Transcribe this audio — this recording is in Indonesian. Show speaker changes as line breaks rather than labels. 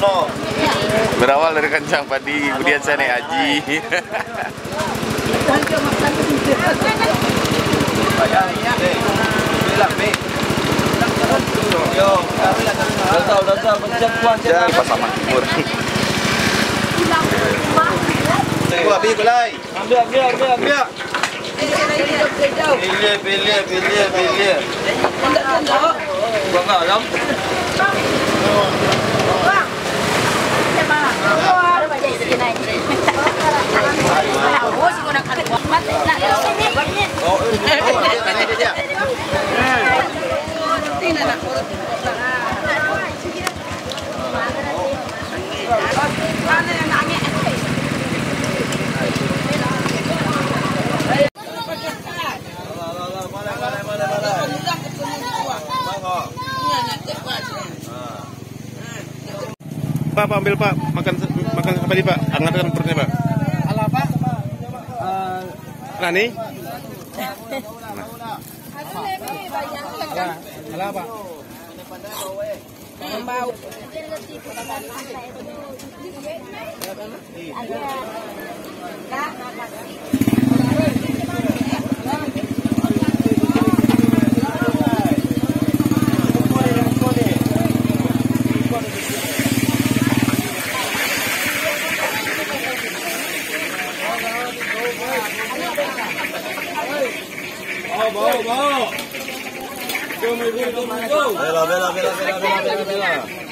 Bang Padi, kemudian saya naik haji. Jangan pasaman timur. Gua ambil kulai. Ambil, ambil, ambil, ambil. Pilih, pilih, pilih, pilih. Gua enggak Pak, Pak ambil Pak, makan makan apa di Pak? Angkatkan perutnya Pak. Ala apa? Nani? Wala ba? 好不好？给我们一个动作。来了，来了，来了，来了，来了，来了。